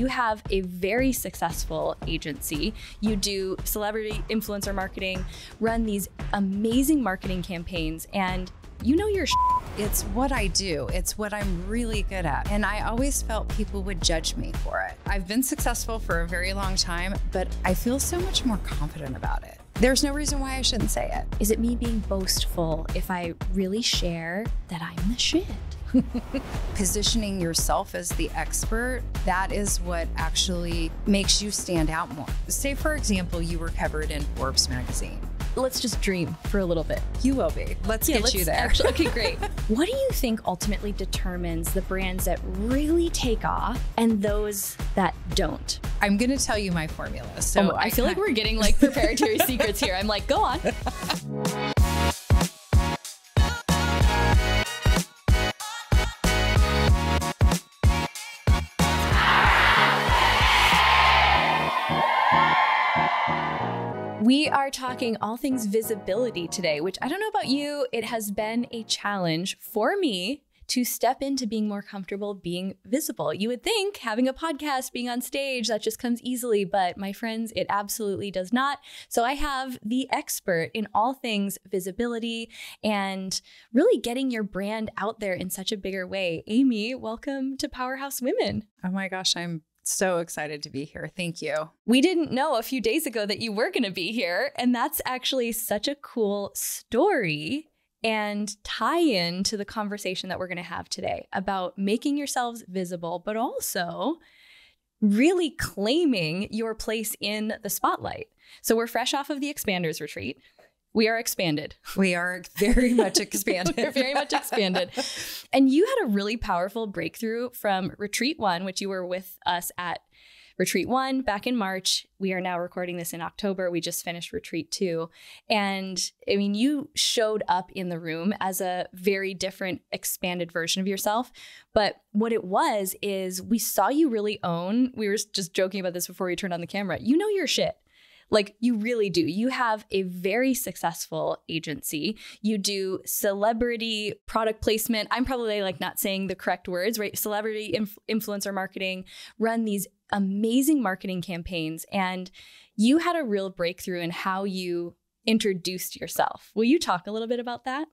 You have a very successful agency. You do celebrity influencer marketing, run these amazing marketing campaigns, and you know your. It's what I do. It's what I'm really good at. And I always felt people would judge me for it. I've been successful for a very long time, but I feel so much more confident about it. There's no reason why I shouldn't say it. Is it me being boastful if I really share that I'm the shit? Positioning yourself as the expert, that is what actually makes you stand out more. Say, for example, you were covered in Forbes magazine. Let's just dream for a little bit. You will be. Let's Yeah, get let's you there. Actually, okay, great. what do you think ultimately determines the brands that really take off and those that don't? I'm going to tell you my formula. So oh, I, feel like we're getting like proprietary secrets here. I'm like, go on. We are talking all things visibility today, which I don't know about you, it has been a challenge for me to step into being more comfortable being visible. You would think having a podcast, being on stage, that just comes easily, but my friends, it absolutely does not. So I have the expert in all things visibility and really getting your brand out there in such a bigger way. Amy, welcome to Powerhouse Women. Oh my gosh, I'm so excited to be here. Thank you. We didn't know a few days ago that you were going to be here. And that's actually such a cool story and tie in to the conversation that we're going to have today about making yourselves visible, but also really claiming your place in the spotlight. So we're fresh off of the Expanders retreat. We are expanded. We are very much expanded. We're very much expanded. And you had a really powerful breakthrough from Retreat One, which you were with us at Retreat One back in March. We are now recording this in October. We just finished Retreat Two. And I mean, you showed up in the room as a very different, expanded version of yourself. But what it was is we saw you really own, we were just joking about this before we turned on the camera. You know your shit. Like you really do. You have a very successful agency. You do celebrity product placement. I'm probably like not saying the correct words, right? Celebrity inf- influencer marketing, run these amazing marketing campaigns. And you had a real breakthrough in how you introduced yourself. Will you talk a little bit about that?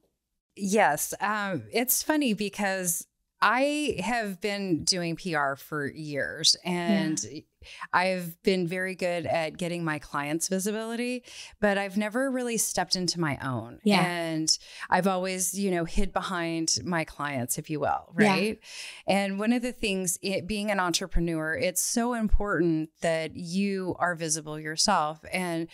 Yes. Um, it's funny because I have been doing PR for years and I've been very good at getting my clients visibility, but I've never really stepped into my own. Yeah. And I've always, you know, hid behind my clients, if you will, Yeah. right? And one of the things, it, being an entrepreneur, it's so important that you are visible yourself. And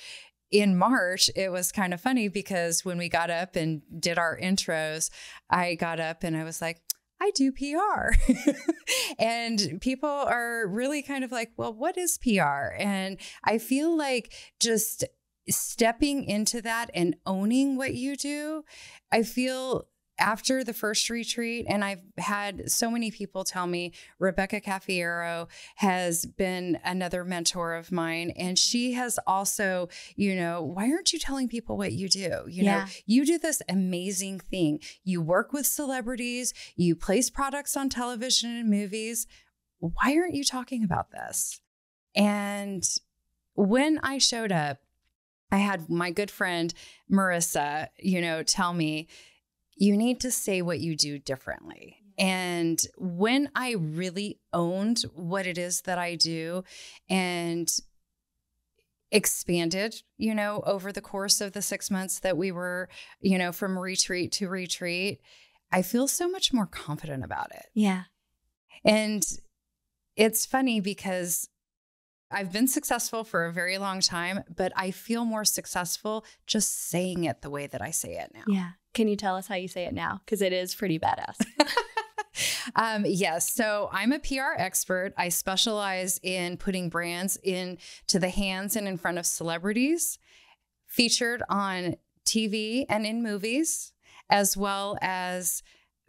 in March, it was kind of funny because when we got up and did our intros, I got up and I was like, I do PR. and people are really kind of like, well, what is PR? And I feel like just stepping into that and owning what you do, I feel after the first retreat, and I've had so many people tell me Rebecca Caffiero has been another mentor of mine. And she has also, you know, why aren't you telling people what you do? You Yeah. know, you do this amazing thing. You work with celebrities, you place products on television and movies. Why aren't you talking about this? And when I showed up, I had my good friend Marissa, you know, tell me, you need to say what you do differently. And when I really owned what it is that I do and expanded, you know, over the course of the six months that we were, you know, from retreat to retreat, I feel so much more confident about it. Yeah. And it's funny because I've been successful for a very long time, but I feel more successful just saying it the way that I say it now. Yeah. Can you tell us how you say it now? Because it is pretty badass. Um, yes. So I'm a PR expert. I specialize in putting brands into the hands and in front of celebrities, featured on TV and in movies, as well as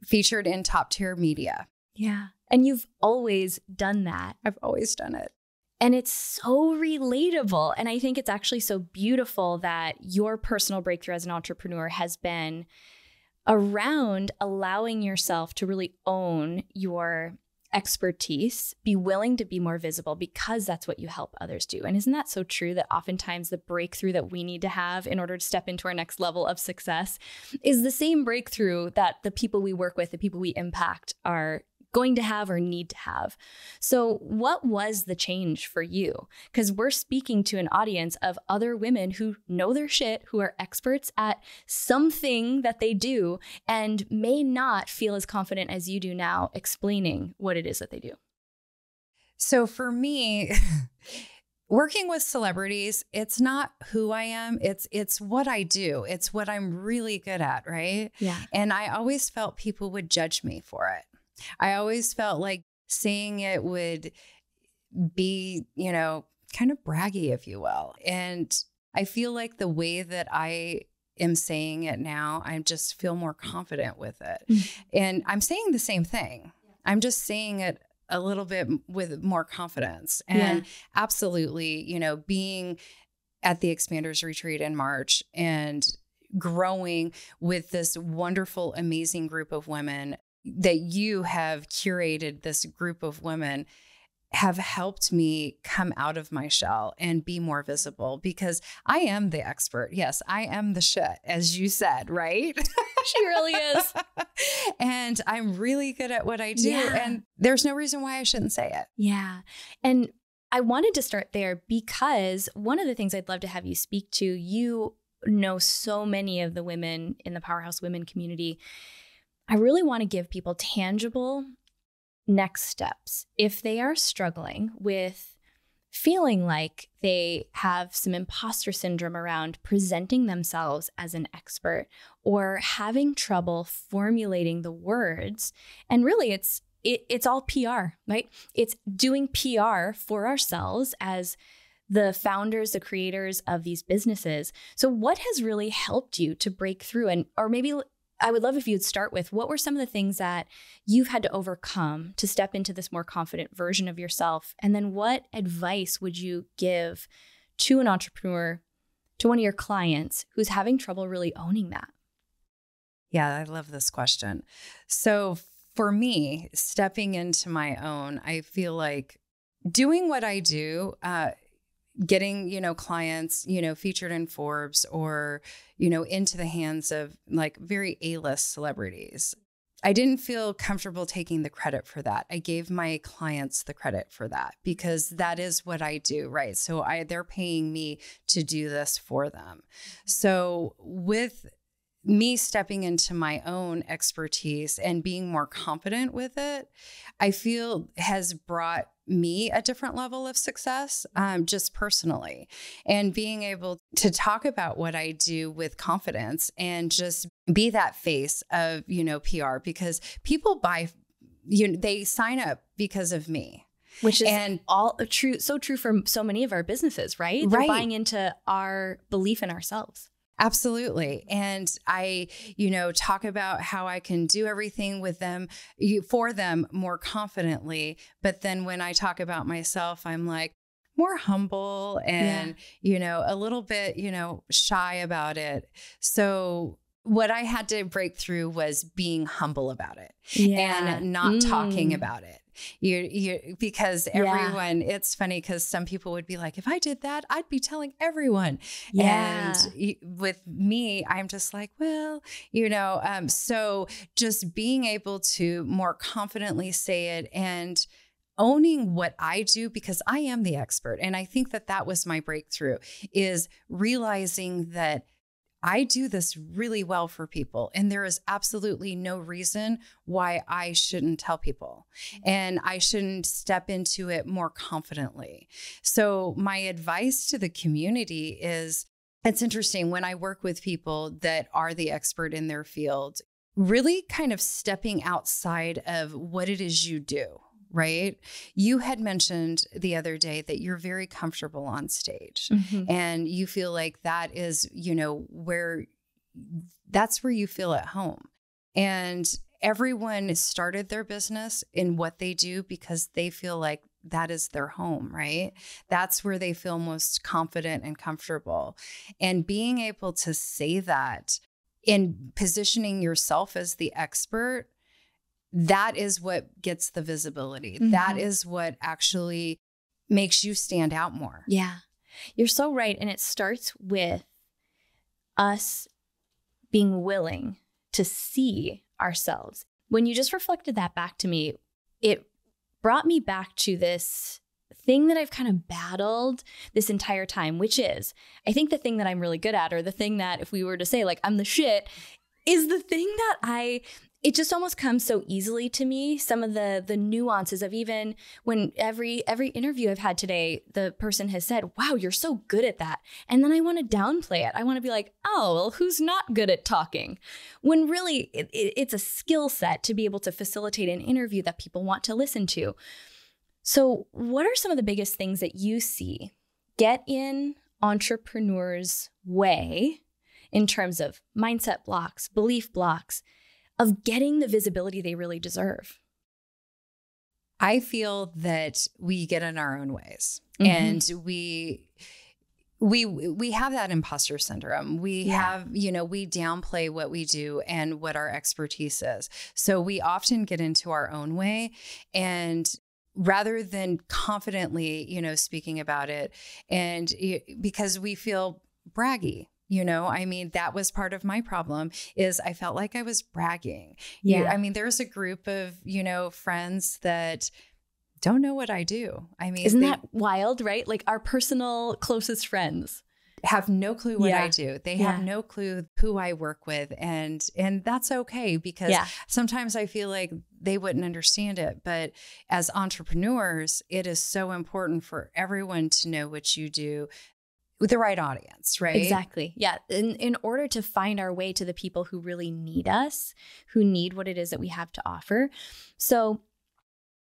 featured in top tier media. yeah. And you've always done that. I've always done it. And it's so relatable. And I think it's actually so beautiful that your personal breakthrough as an entrepreneur has been around allowing yourself to really own your expertise, be willing to be more visible because that's what you help others do. And isn't that so true that oftentimes the breakthrough that we need to have in order to step into our next level of success is the same breakthrough that the people we work with, the people we impact are going to have or need to have. So, what was the change for you? Because we're speaking to an audience of other women who know their shit, who are experts at something that they do, and may not feel as confident as you do now explaining what it is that they do. So, for me, working with celebrities it's not who i am it's it's what i do it's what i'm really good at right yeah and i always felt people would judge me for it I always felt like saying it would be, you know, kind of braggy, if you will. And I feel like the way that I am saying it now, I just feel more confident with it. Mm-hmm. And I'm saying the same thing. I'm just saying it a little bit with more confidence. And yeah. absolutely, you know, being at the Expanders Retreat in March and growing with this wonderful, amazing group of women that you have curated this group of women have helped me come out of my shell and be more visible because I am the expert. Yes, I am the shit, as you said, right? she really is. and I'm really good at what I do. Yeah. And there's no reason why I shouldn't say it. Yeah. And I wanted to start there because one of the things I'd love to have you speak to, you know so many of the women in the Powerhouse Women community I really want to give people tangible next steps if they are struggling with feeling like they have some imposter syndrome around presenting themselves as an expert or having trouble formulating the words and really it's it, it's all PR, right? It's doing PR for ourselves as the founders, the creators of these businesses. So, what has really helped you to break through? And, or maybe I would love if you'd start with what were some of the things that you've had to overcome to step into this more confident version of yourself? And then what advice would you give to an entrepreneur, to one of your clients who's having trouble really owning that? Yeah, I love this question. So for me, stepping into my own, I feel like doing what I do, uh, getting you know clients you know featured in forbes or you know into the hands of like very a-list celebrities. I didn't feel comfortable taking the credit for that. I gave my clients the credit for that because that is what i do right? So i they're paying me to do this for them. So with me stepping into my own expertise and being more confident with it, I feel has brought me a different level of success um, just personally. And being able to talk about what i do with confidence and just be that face of you know pr because people buy you know they sign up because of me. Which is and all true so true for so many of our businesses right? They're right. buying into our belief in ourselves Absolutely. And I, you know, talk about how I can do everything with them you, for them more confidently. But then when I talk about myself, I'm like, more humble and, yeah. you know, a little bit, you know, shy about it. So what I had to break through was being humble about it yeah. and not mm. talking about it you you because everyone yeah. it's funny because some people would be like if i did that i'd be telling everyone yeah. and with me i'm just like well you know um so just being able to more confidently say it and owning what I do because I am the expert. And I think that that was my breakthrough is realizing that I do this really well for people, and there is absolutely no reason why I shouldn't tell people mm-hmm. and I shouldn't step into it more confidently. So, my advice to the community is it's interesting when I work with people that are the expert in their field, really kind of stepping outside of what it is you do right? You had mentioned the other day that you're very comfortable on stage mm-hmm. and you feel like that is, you know, where that's where you feel at home. And everyone started their business in what they do because they feel like that is their home, right? That's where they feel most confident and comfortable. And being able to say that and positioning yourself as the expert that is what gets the visibility. That Mhm. is what actually makes you stand out more. Yeah. You're so right. And it starts with us being willing to see ourselves. When you just reflected that back to me, it brought me back to this thing that I've kind of battled this entire time, which is I think the thing that I'm really good at, or the thing that if we were to say, like, I'm the shit, is the thing that I it just almost comes so easily to me some of the the nuances of even when every every interview i've had today the person has said wow you're so good at that. And then i want to downplay it. I want to be like oh well who's not good at talking? When really it, it- it's a skill set to be able to facilitate an interview that people want to listen to. So what are some of the biggest things that you see get in entrepreneurs way in terms of mindset blocks belief blocks of getting the visibility they really deserve. I feel that we get in our own ways Mhm. and we we we have that imposter syndrome. We Yeah. have, you know, we downplay what we do and what our expertise is. So we often get into our own way and rather than confidently, you know, speaking about it and because we feel braggy, you know, I mean, that was part of my problem is I felt like I was bragging. You- I mean, there's a group of, you know, friends that don't know what I do. I mean, Isn't they that wild, right? Like our personal closest friends. have no clue what I do. They Yeah. have no clue who I work with and and that's okay because Yeah. sometimes I feel like they wouldn't understand it, but as entrepreneurs, it is so important for everyone to know what you do with the right audience, right? Exactly. Yeah. In in order to find our way to the people who really need us, who need what it is that we have to offer. So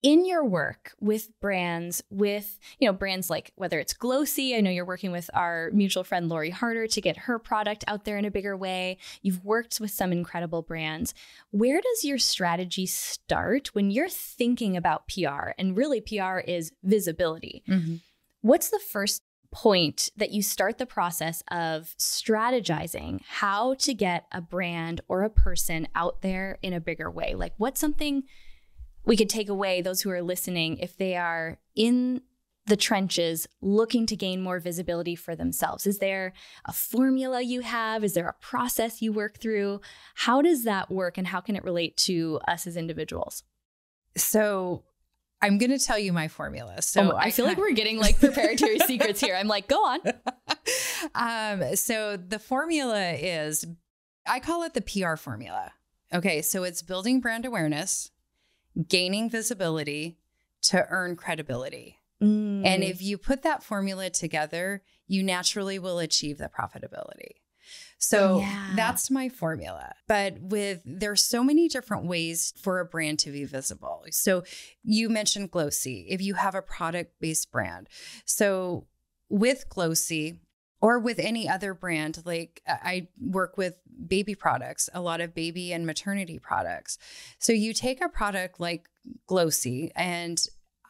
in your work with brands, with you know brands like whether it's Glossy, I know you're working with our mutual friend Lori Harder to get her product out there in a bigger way. You've worked with some incredible brands. Where does your strategy start when you're thinking about PR? And really, PR is visibility. Mhm. What's the first point that you start the process of strategizing how to get a brand or a person out there in a bigger way? Like, what's something we could take away, those who are listening, if they are in the trenches looking to gain more visibility for themselves? Is there a formula you have? Is there a process you work through? How does that work and how can it relate to us as individuals? So I'm going to tell you my formula. So oh, I, feel like we're getting like proprietary secrets here. I'm like, go on. um, so the formula is, I call it the PR formula. Okay, so it's building brand awareness, gaining visibility to earn credibility. Mm. And if you put that formula together, you naturally will achieve the profitability. So Yeah. that's my formula. But with there's so many different ways for a brand to be visible. So you mentioned Glossy. If you have a product-based brand. So with Glossy or with any other brand, like I I work with baby products, a lot of baby and maternity products. So you take a product like Glossy and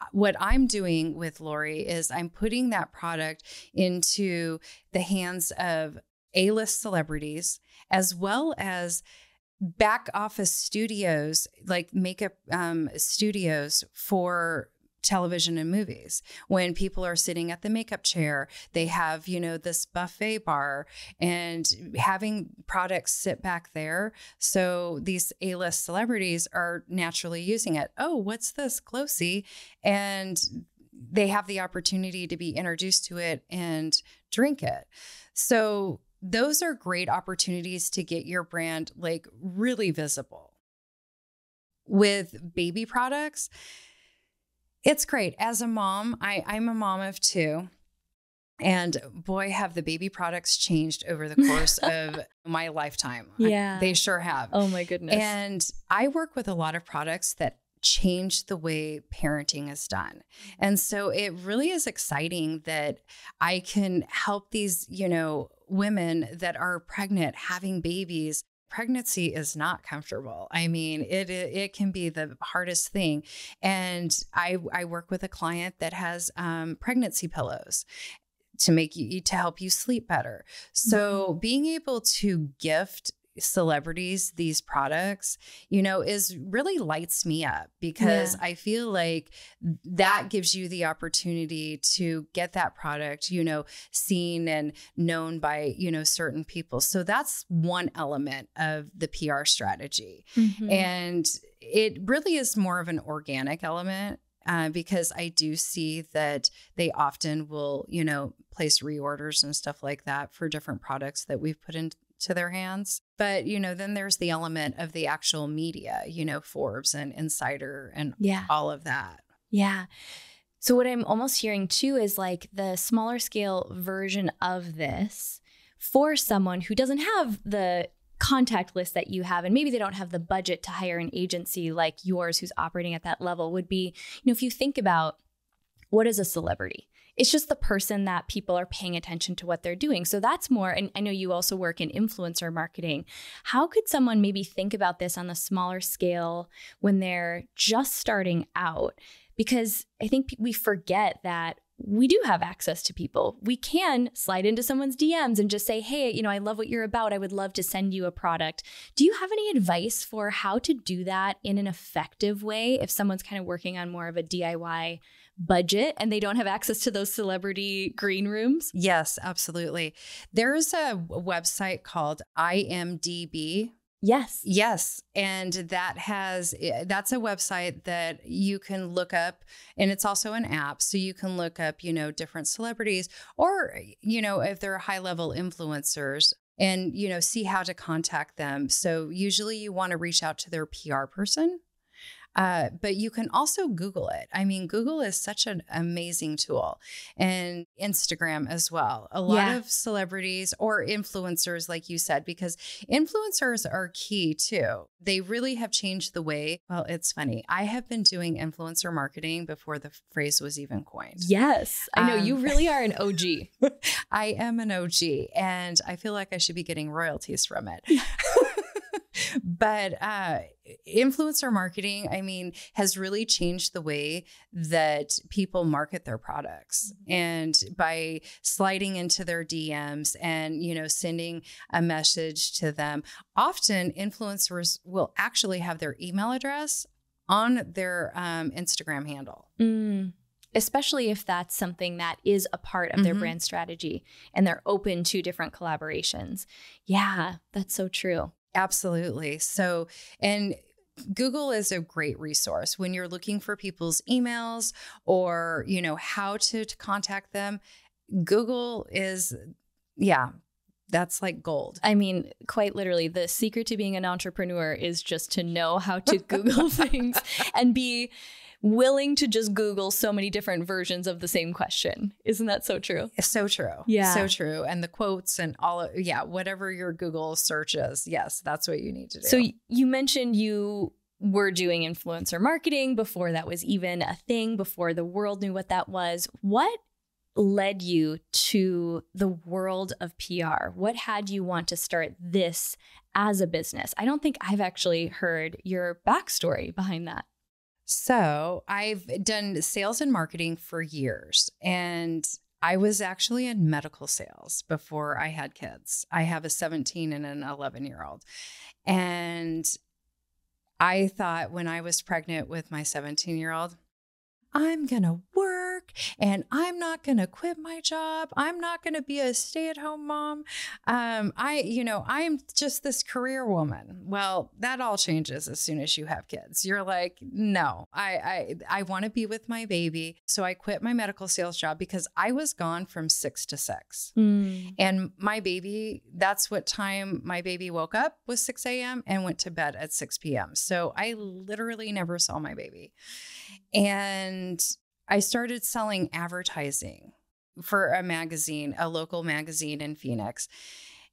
uh, what I'm doing with Lori is I'm putting that product into the hands of A-list celebrities as well as back office studios like makeup um, studios for television and movies. When people are sitting at the makeup chair they have you know this buffet bar and having products sit back there. So these a-list celebrities are naturally using it. Oh what's this? Glossy. And they have the opportunity to be introduced to it and drink it. So those are great opportunities to get your brand like really visible with baby products it's great. As a mom, I, I'm a mom of two. And boy, have the baby products changed over the course of my lifetime. I- Yeah. they sure have. Oh my goodness. And I work with a lot of products that change the way parenting is done. And so it really is exciting that I can help these, you know, women that are pregnant having babies. Pregnancy is not comfortable. I mean, it it can be the hardest thing. And I I work with a client that has um, pregnancy pillows to make you to help you sleep better. So being able to gift celebrities these products, you know, is really lights me up because Yeah. I feel like that gives you the opportunity to get that product, you know, seen and known by, you know, certain people. So that's one element of the PR strategy. Mhm. And it really is more of an organic element uh, because I do see that they often will, you know, place reorders and stuff like that for different products that we've put into their hands. But, you know, then there's the element of the actual media, you know, Forbes and Insider and yeah. all of that. Yeah. So what I'm almost hearing too is like the smaller scale version of this for someone who doesn't have the contact list that you have and maybe they don't have the budget to hire an agency like yours who's operating at that level would be, you know, if you think about what is a celebrity? It's just the person that people are paying attention to what they're doing. So that's more, and I know you also work in influencer marketing. How could someone maybe think about this on the smaller scale when they're just starting out? because I think we forget that we do have access to people. We can slide into someone's DMs and just say, hey, you know, I love what you're about. I would love to send you a product. Do you have any advice for how to do that in an effective way if someone's kind of working on more of a DIY budget and they don't have access to those celebrity green rooms? Yes, absolutely. There's a website called IMDb. Yes. Yes, and that has that's a website that you can look up and it's also an app so you can look up, you know, different celebrities or you know, if they're high-level influencers and you know, see how to contact them. So usually you want to reach out to their PR person. Uh, but you can also Google it. I mean, Google is such an amazing tool, and Instagram as well. A lot Yeah. of celebrities or influencers, like you said, because influencers are key too. They really have changed the way. Well, it's funny. I have been doing influencer marketing before the phrase was even coined. Yes. I know Um, you really are an OG. I am an OG and I feel like I should be getting royalties from it. but uh, influencer marketing, I mean, has really changed the way that people market their products. And by sliding into their DMs and, you know, sending a message to them, often influencers will actually have their email address on their um, Instagram handle. Mm. Especially if that's something that is a part of their Mhm. brand strategy and they're open to different collaborations. Yeah, that's so true. Absolutely. So, and Google is a great resource when you're looking for people's emails or, you know, how to, to contact them. Google is, yeah, that's like gold. I mean, quite literally, the secret to being an entrepreneur is just to know how to Google things and be willing to just Google so many different versions of the same question. Isn't that so true? So true. Yeah. So true. And the quotes and all, of, yeah, whatever your Google search is, yes, that's what you need to do. So you mentioned you were doing influencer marketing before that was even a thing, before the world knew what that was. What led you to the world of PR? What had you want to start this as a business? I don't think I've actually heard your backstory behind that. So I've done sales and marketing for years, and I was actually in medical sales before I had kids. I have a 17 and an 11 year old. And I thought when I was pregnant with my 17 year old, I'm going to work and I'm not going to quit my job. I'm not going to be a stay at home mom. Um, I, you know, I'm just this career woman. Well, that all changes as soon as you have kids. You're like, no, I, I, I want to be with my baby. So I quit my medical sales job because I was gone from six to six. And my baby, that's what time my baby woke up was 6 a.m. and went to bed at 6 p.m. So I literally never saw my baby. And I started selling advertising for a magazine, a local magazine in Phoenix.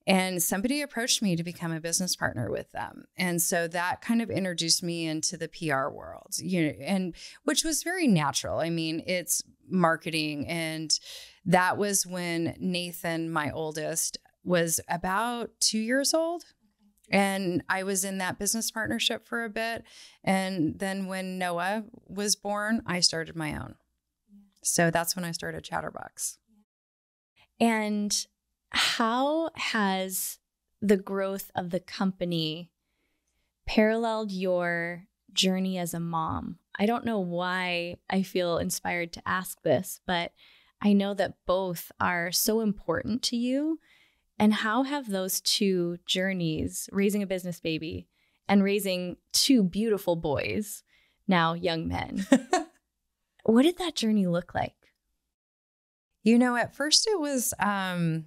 And somebody approached me to become a business partner with them. And so that kind of introduced me into the PR world, you know, and which was very natural. I mean, it's marketing. And that was when Nathan, my oldest, was about two years old. And I was in that business partnership for a bit. And then when Noah was born, I started my own. So that's when I started Chatterbox. And how has the growth of the company paralleled your journey as a mom? I don't know why I feel inspired to ask this, but I know that both are so important to you. And how have those two journeys, raising a business baby and raising two beautiful boys, now young men, what did that journey look like? You know, at first it was um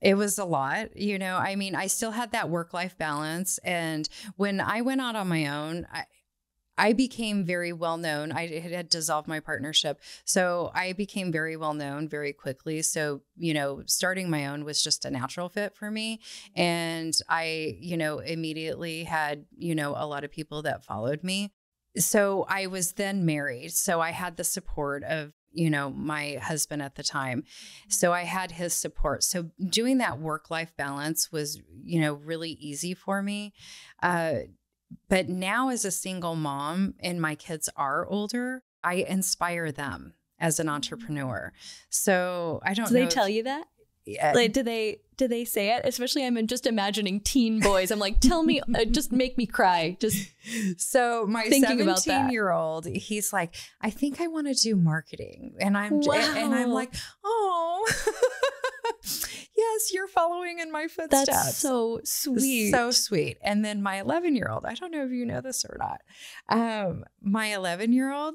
it was a lot, you know. I mean, I still had that work life balance. And when I went out on my own, I, I became very well known. I had dissolved my partnership. So I became very well known very quickly. So, you know, starting my own was just a natural fit for me. And I, you know, immediately had, you know, a lot of people that followed me. So I was then married. So I had the support of you know, my husband at the time. So I had his support. So doing that work life balance was, you know, really easy for me. Uh, but now, as a single mom, and my kids are older, I inspire them as an entrepreneur. So I don't. Do they tell you that? Yeah. Like, do they do they say it? Especially, I'm just imagining teen boys. I'm like, tell me, uh, just make me cry. Just so my 17 year old, he's like, I think I want to do marketing, and I'm wow. and I'm like, oh. yes, you're following in my footsteps. That's so sweet. So sweet. And then my 11 year old, I don't know if you know this or not. Um, my 11 year old,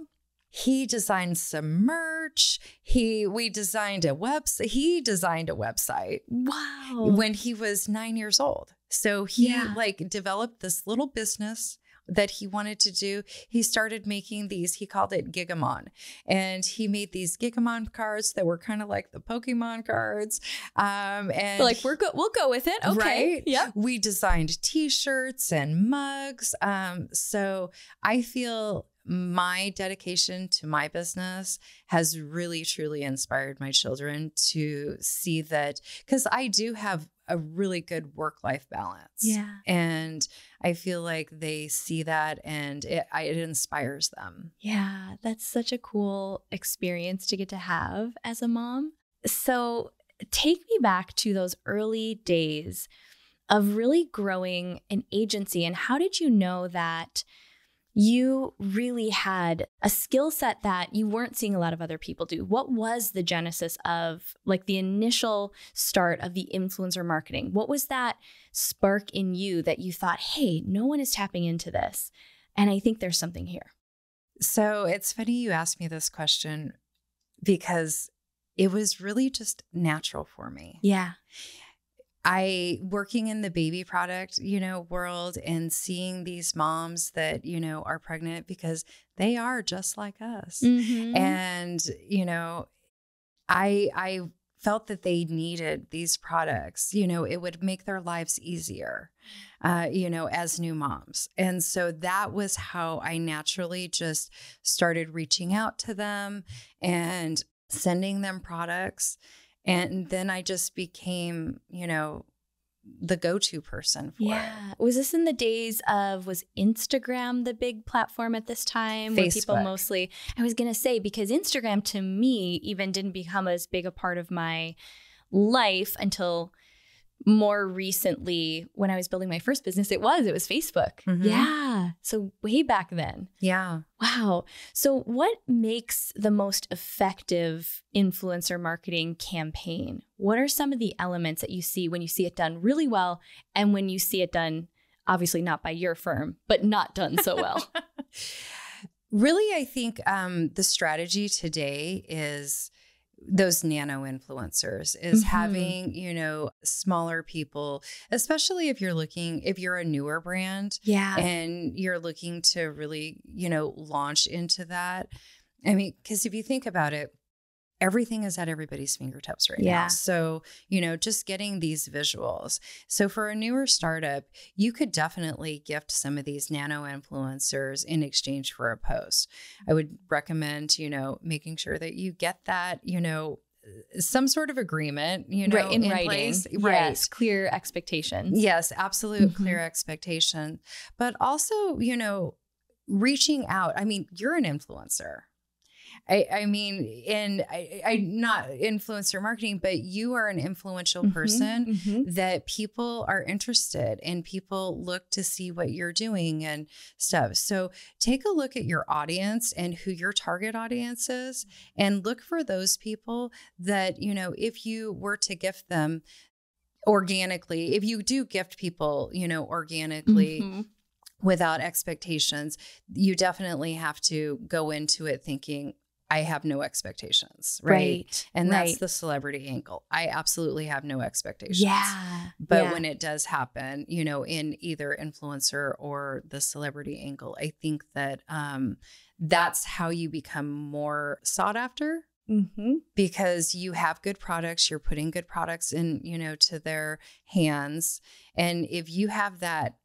he designed some merch. He we designed a website. He designed a website. Wow. When he was 9 years old. So he yeah. like developed this little business that he wanted to do, he started making these. He called it Gigamon, and he made these Gigamon cards that were kind of like the Pokemon cards. Um, and like we're good we'll go with it. Okay, right? Yeah. We designed T-shirts and mugs. Um, so I feel my dedication to my business has really truly inspired my children to see that because I do have a really good work life balance. Yeah. And I feel like they see that and it, it inspires them. Yeah. That's such a cool experience to get to have as a mom. So take me back to those early days of really growing an agency. And how did you know that? You really had a skill set that you weren't seeing a lot of other people do. What was the genesis of like the initial start of the influencer marketing? What was that spark in you that you thought, hey, no one is tapping into this? And I think there's something here. So it's funny you asked me this question because it was really just natural for me. Yeah. I working in the baby product, you know, world and seeing these moms that, you know, are pregnant because they are just like us. Mm-hmm. And, you know, I I felt that they needed these products. You know, it would make their lives easier, uh, you know, as new moms. And so that was how I naturally just started reaching out to them and sending them products and then I just became, you know, the go-to person for yeah. It. Was this in the days of was Instagram the big platform at this time? Facebook. Where people mostly I was gonna say because Instagram to me even didn't become as big a part of my life until more recently when I was building my first business, it was, it was Facebook. Mm-hmm. Yeah. So way back then. Yeah. Wow. So what makes the most effective influencer marketing campaign? What are some of the elements that you see when you see it done really well and when you see it done, obviously not by your firm, but not done so well? really, I think um, the strategy today is those nano influencers is mm-hmm. having you know smaller people especially if you're looking if you're a newer brand yeah and you're looking to really you know launch into that i mean because if you think about it everything is at everybody's fingertips right yeah. now. So, you know, just getting these visuals. So, for a newer startup, you could definitely gift some of these nano influencers in exchange for a post. I would recommend, you know, making sure that you get that, you know, some sort of agreement, you know, right, in, in writing. Place. Right. Yes, clear expectations. Yes, absolute mm-hmm. clear expectation. But also, you know, reaching out. I mean, you're an influencer I, I mean, and I, I not influencer marketing, but you are an influential Mhm, person mhm. that people are interested and people look to see what you're doing and stuff. So take a look at your audience and who your target audience is and look for those people that, you know, if you were to gift them organically, if you do gift people, you know, organically Mhm. without expectations, you definitely have to go into it thinking, I have no expectations, right? Right. And that's right. the celebrity angle. I absolutely have no expectations. yeah. But yeah. when it does happen, you know, in either influencer or the celebrity angle, I think that um, that's how you become more sought after Mhm. because you have good products, you're putting good products in, you know, to their hands. And if you have that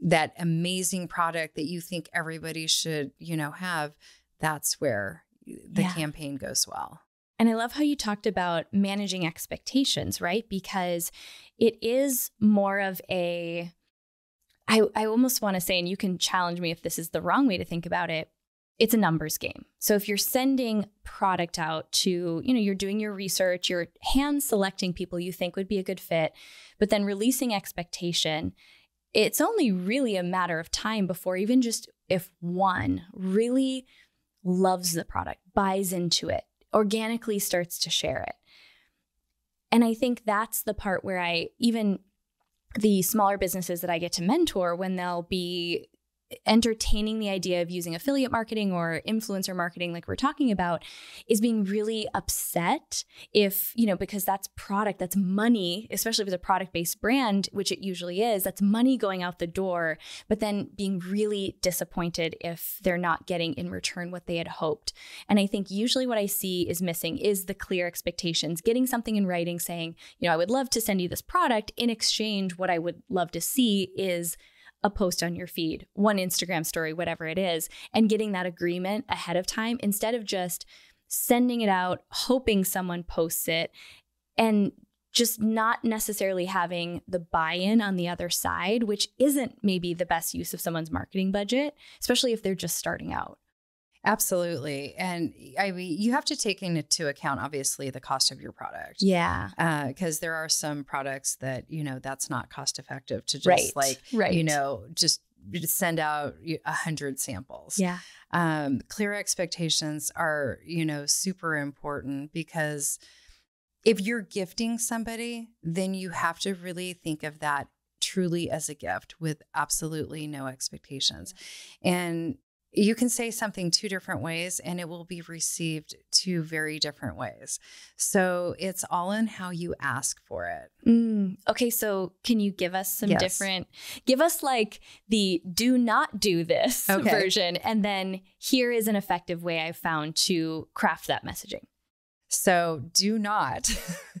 that amazing product that you think everybody should, you know, have, that's where the Yeah. campaign goes well. And I love how you talked about managing expectations, right? Because it is more of a, I, I almost want to say, and you can challenge me if this is the wrong way to think about it. It's a numbers game. So if you're sending product out to, you know, you're doing your research, you're hand selecting people you think would be a good fit, but then releasing expectation, it's only really a matter of time before even just if one really loves the product, buys into it, organically starts to share it. And I think that's the part where I even the smaller businesses that I get to mentor when they'll be entertaining the idea of using affiliate marketing or influencer marketing like we're talking about is being really upset if you know because that's product that's money especially if it's a product based brand which it usually is that's money going out the door but then being really disappointed if they're not getting in return what they had hoped. And i think usually what i see is missing is the clear expectations getting something in writing saying you know i would love to send you this product in exchange what i would love to see is a post on your feed, one Instagram story, whatever it is, and getting that agreement ahead of time instead of just sending it out, hoping someone posts it, and just not necessarily having the buy in on the other side, which isn't maybe the best use of someone's marketing budget, especially if they're just starting out. Absolutely. And I mean, you have to take into account, obviously, the cost of your product. Yeah. Because there are some products that, you know, that's not cost effective to just Right. like, right. you know, just just send out a hundred samples. Yeah. Um, clear expectations are, you know, super important because if you're gifting somebody, then you have to really think of that truly as a gift with absolutely no expectations. And you can say something two different ways and it will be received two very different ways. So it's all in how you ask for it. Mm, okay, so can you give us some Yes. different, give us like the do not do this Okay. version, and then here is an effective way I've found to craft that messaging. So do not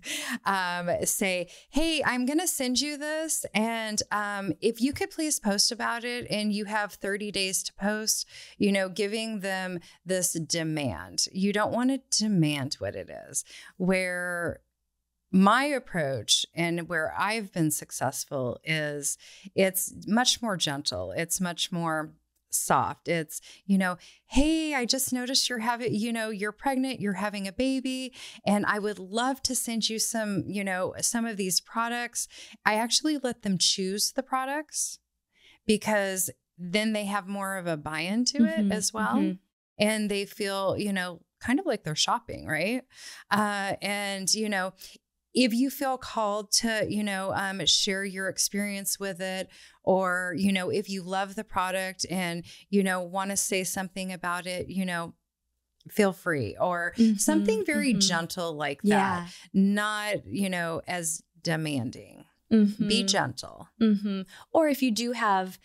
um, say, hey, I'm going to send you this. And um, if you could please post about it and you have 30 days to post, you know, giving them this demand. You don't want to demand what it is. Where my approach and where I've been successful is it's much more gentle, it's much more soft. It's, you know, hey, I just noticed you're having, you know, you're pregnant, you're having a baby, and I would love to send you some, you know, some of these products. I actually let them choose the products because then they have more of a buy into Mhm, it as well. mhm. And they feel, you know, kind of like they're shopping, right? Uh, and, you know, if you feel called to, you know, um, share your experience with it, or, you know, if you love the product and, you know, want to say something about it, you know, feel free, or Mhm, something very mhm. gentle like that, Yeah. not, you know, as demanding. Be Mhm, gentle. mhm. Or if you do have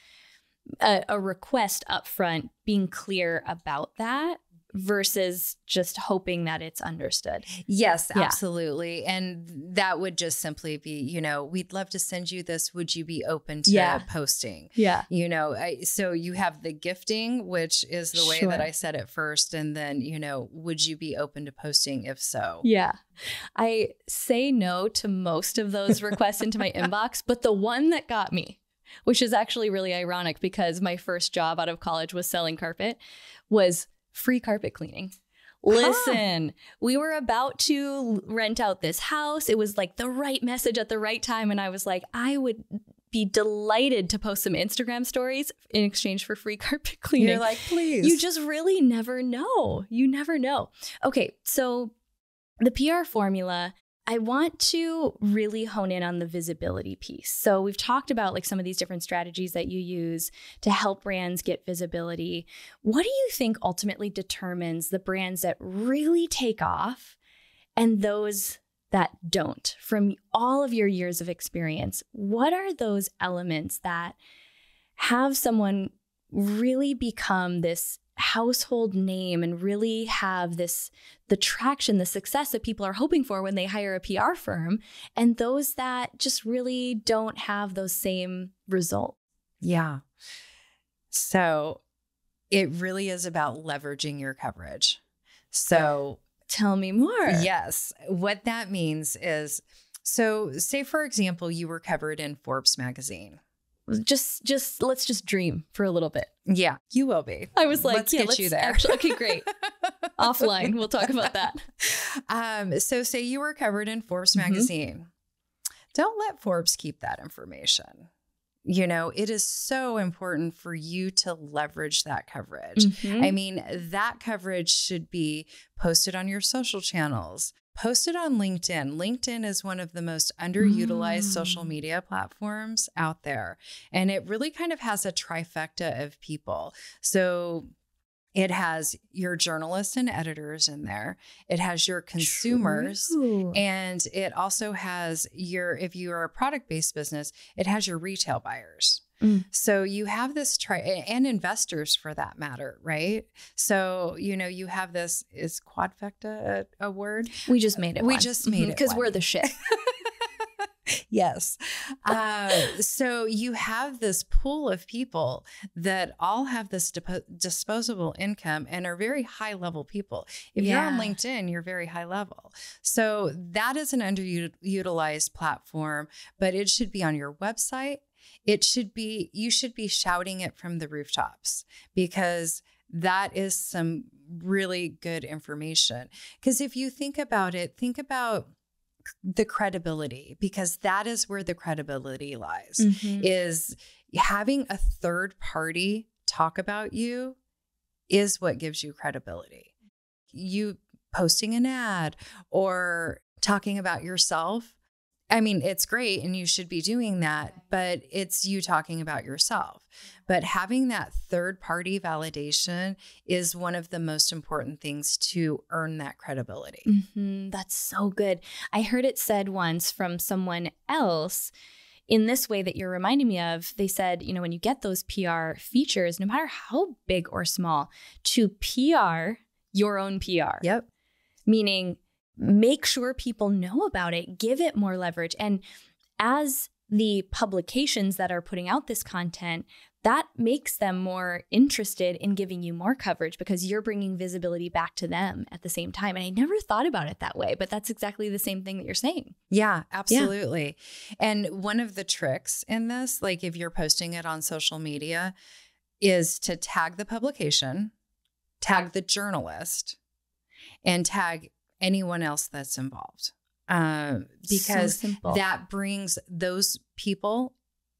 a, a request up front, being clear about that versus just hoping that it's understood. Yes, Yeah. absolutely. And that would just simply be, you know, we'd love to send you this. Would you be open to Yeah. posting? Yeah. You know, I, so you have the gifting, which is the way Sure. that I said it first. And then, you know, would you be open to posting if so? Yeah. I say no to most of those requests into my inbox, but the one that got me, which is actually really ironic because my first job out of college was selling carpet, was free carpet cleaning. Listen, huh. we were about to rent out this house. It was like the right message at the right time. And I was like, I would be delighted to post some Instagram stories in exchange for free carpet cleaning. You're like, please. You just really never know. You never know. Okay, so the PR formula I want to really hone in on the visibility piece. So, we've talked about like some of these different strategies that you use to help brands get visibility. What do you think ultimately determines the brands that really take off and those that don't? From all of your years of experience, what are those elements that have someone really become this household name and really have this the traction the success that people are hoping for when they hire a PR firm and those that just really don't have those same results. Yeah. So it really is about leveraging your coverage. So tell me more. Yes. What that means is so say for example you were covered in Forbes magazine just just let's just dream for a little bit. Yeah, you will be. I was like, let's yeah, get let's you there. Actually, okay, great. Offline, we'll talk about that. Um, so say you were covered in Forbes mm-hmm. magazine. Don't let Forbes keep that information. You know, it is so important for you to leverage that coverage. Mm-hmm. I mean, that coverage should be posted on your social channels, Post it on LinkedIn. LinkedIn is one of the most underutilized mm. social media platforms out there. And it really kind of has a trifecta of people. So it has your journalists and editors in there. It has your consumers. True. And it also has your, if you are a product based business, it has your retail buyers. Mm. So you have this try and investors for that matter, right? So, you know, you have this is quadfecta a, a word? We just made it. We one. just made mm-hmm. it because we're the shit. yes. Uh, so you have this pool of people that all have this disposable income and are very high level people. If yeah. you're on LinkedIn, you're very high level. So that is an underutilized platform, but it should be on your website it should be, you should be shouting it from the rooftops because that is some really good information. Because if you think about it, think about the credibility because that is where the credibility lies mm-hmm. is having a third party talk about you is what gives you credibility you posting an ad or talking about yourself I mean, it's great and you should be doing that, but it's you talking about yourself. But having that third party validation is one of the most important things to earn that credibility. Mm-hmm. That's so good. I heard it said once from someone else in this way that you're reminding me of. They said, you know, when you get those PR features, no matter how big or small, to PR your own PR. Yep. Meaning, make sure people know about it, give it more leverage. And as the publications that are putting out this content, that makes them more interested in giving you more coverage because you're bringing visibility back to them at the same time. And I never thought about it that way, but that's exactly the same thing that you're saying. Yeah, absolutely. Yeah. And one of the tricks in this, like if you're posting it on social media, is to tag the publication, tag the journalist, and tag anyone else that's involved. Um, because so that brings those people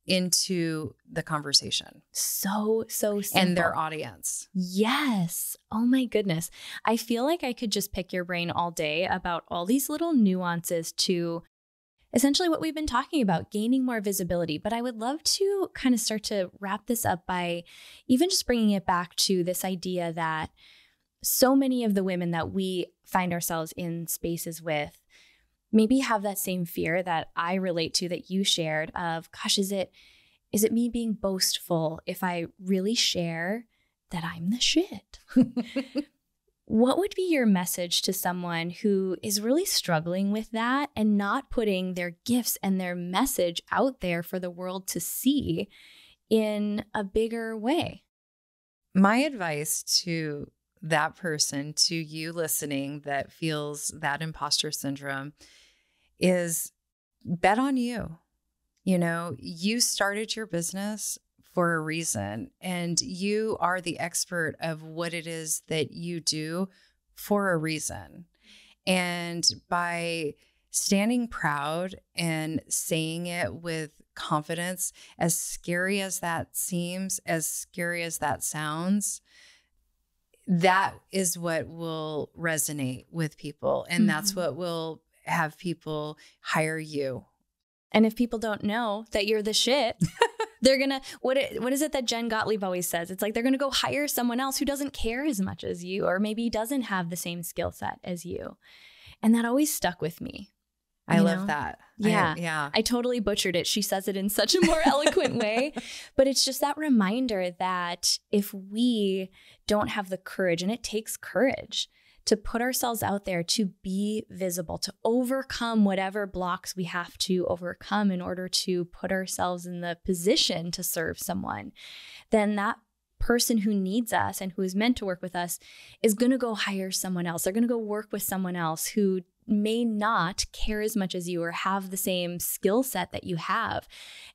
into the conversation. So, so simple. And their audience. Yes. Oh my goodness. I feel like I could just pick your brain all day about all these little nuances to essentially what we've been talking about, gaining more visibility. But I would love to kind of start to wrap this up by even just bringing it back to this idea that so many of the women that we find ourselves in spaces with maybe have that same fear that I relate to that you shared of gosh is it is it me being boastful if I really share that I'm the shit? what would be your message to someone who is really struggling with that and not putting their gifts and their message out there for the world to see in a bigger way? My advice to that person to you listening that feels that imposter syndrome is bet on you. You know, you started your business for a reason and you are the expert of what it is that you do for a reason. And by standing proud and saying it with confidence, as scary as that seems, as scary as that sounds, that is what will resonate with people. And mm-hmm. that's what will have people hire you. And if people don't know that you're the shit, they're gonna what it, what is it that Jen Gottlieb always says? It's like they're gonna go hire someone else who doesn't care as much as you, or maybe doesn't have the same skill set as you, and that always stuck with me. I love know? that. Yeah. I, yeah. I totally butchered it. She says it in such a more eloquent way. But it's just that reminder that if we don't have the courage, and it takes courage to put ourselves out there, to be visible, to overcome whatever blocks we have to overcome in order to put ourselves in the position to serve someone, then that person who needs us and who is meant to work with us is going to go hire someone else. They're going to go work with someone else who may not care as much as you or have the same skill set that you have.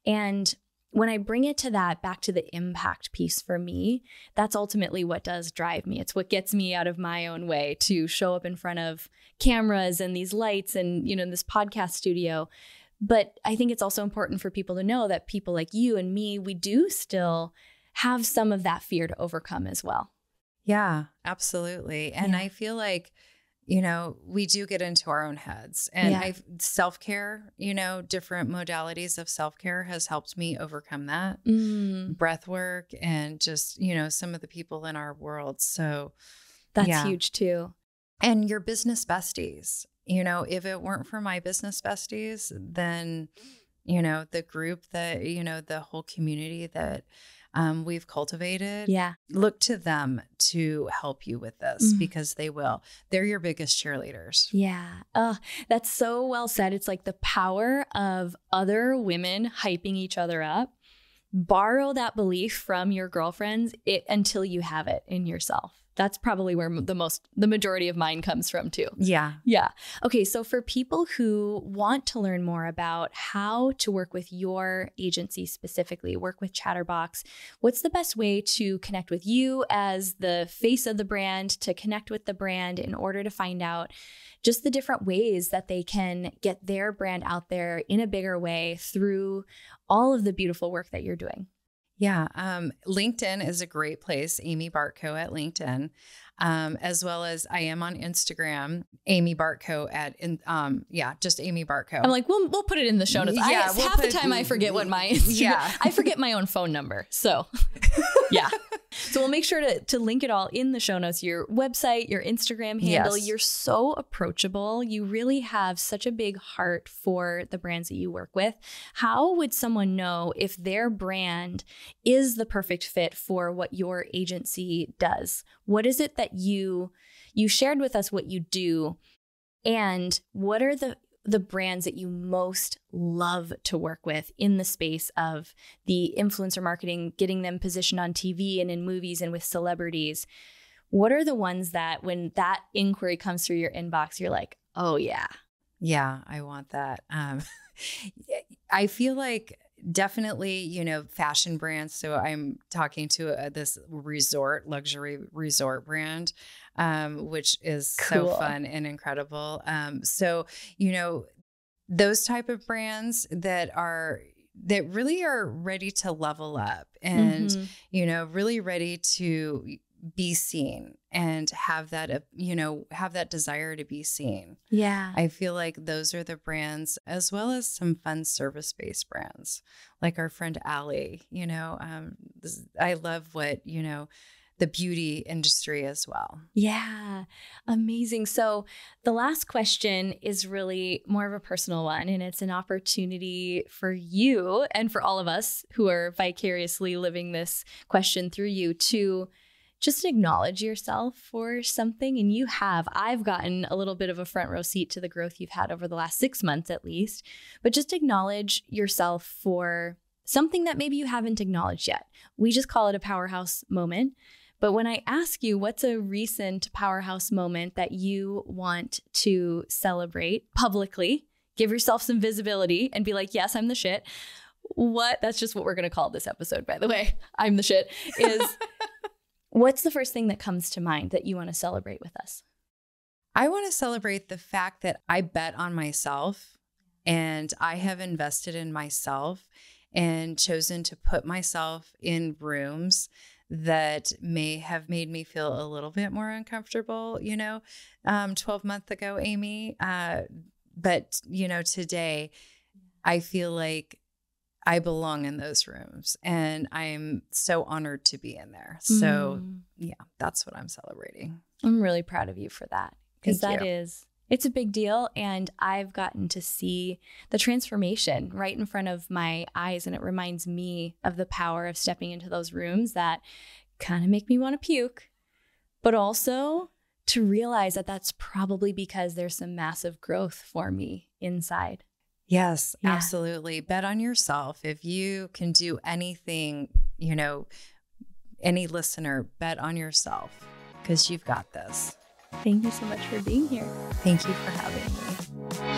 And when I bring it to that back to the impact piece for me, that's ultimately what does drive me. It's what gets me out of my own way to show up in front of cameras and these lights and, you know, in this podcast studio. But I think it's also important for people to know that people like you and me, we do still have some of that fear to overcome as well. Yeah, absolutely. And yeah. I feel like you know, we do get into our own heads. And yeah. I self care, you know, different modalities of self care has helped me overcome that. Mm. Breath work and just, you know, some of the people in our world. So that's yeah. huge too. And your business besties. You know, if it weren't for my business besties, then, you know, the group that, you know, the whole community that um, we've cultivated. Yeah. Look to them to help you with this mm. because they will. They're your biggest cheerleaders. Yeah. Oh, that's so well said. It's like the power of other women hyping each other up. Borrow that belief from your girlfriends it, until you have it in yourself that's probably where the most the majority of mine comes from too. Yeah. Yeah. Okay, so for people who want to learn more about how to work with your agency specifically, work with Chatterbox, what's the best way to connect with you as the face of the brand, to connect with the brand in order to find out just the different ways that they can get their brand out there in a bigger way through all of the beautiful work that you're doing? Yeah, um, LinkedIn is a great place. Amy Bartko at LinkedIn, um, as well as I am on Instagram. Amy Bartko at in, um, yeah, just Amy Bartko. I'm like, we'll we'll put it in the show notes. Yeah, I, we'll half the time I forget what my Instagram, yeah I forget my own phone number. So yeah. So we'll make sure to, to link it all in the show notes your website, your Instagram handle. Yes. You're so approachable. You really have such a big heart for the brands that you work with. How would someone know if their brand is the perfect fit for what your agency does? What is it that you you shared with us what you do and what are the the brands that you most love to work with in the space of the influencer marketing, getting them positioned on TV and in movies and with celebrities? What are the ones that when that inquiry comes through your inbox, you're like, oh, yeah. Yeah, I want that. Um, I feel like definitely you know fashion brands so i'm talking to a, this resort luxury resort brand um, which is cool. so fun and incredible um, so you know those type of brands that are that really are ready to level up and mm-hmm. you know really ready to be seen and have that uh, you know have that desire to be seen yeah i feel like those are the brands as well as some fun service based brands like our friend ali you know um, this, i love what you know the beauty industry as well. Yeah, amazing. So, the last question is really more of a personal one, and it's an opportunity for you and for all of us who are vicariously living this question through you to just acknowledge yourself for something. And you have. I've gotten a little bit of a front row seat to the growth you've had over the last six months at least, but just acknowledge yourself for something that maybe you haven't acknowledged yet. We just call it a powerhouse moment. But when I ask you what's a recent powerhouse moment that you want to celebrate publicly, give yourself some visibility and be like, yes, I'm the shit. What, that's just what we're going to call this episode, by the way. I'm the shit. Is what's the first thing that comes to mind that you want to celebrate with us? I want to celebrate the fact that I bet on myself and I have invested in myself and chosen to put myself in rooms that may have made me feel a little bit more uncomfortable, you know, um, 12 months ago, Amy. Uh, but, you know, today I feel like I belong in those rooms and I'm so honored to be in there. So, mm. yeah, that's what I'm celebrating. I'm really proud of you for that because that you. is it's a big deal and I've gotten to see the transformation right in front of my eyes and it reminds me of the power of stepping into those rooms that kind of make me want to puke but also to realize that that's probably because there's some massive growth for me inside. Yes, yeah. absolutely. Bet on yourself. If you can do anything, you know, any listener, bet on yourself because you've got this. Thank you so much for being here. Thank you for having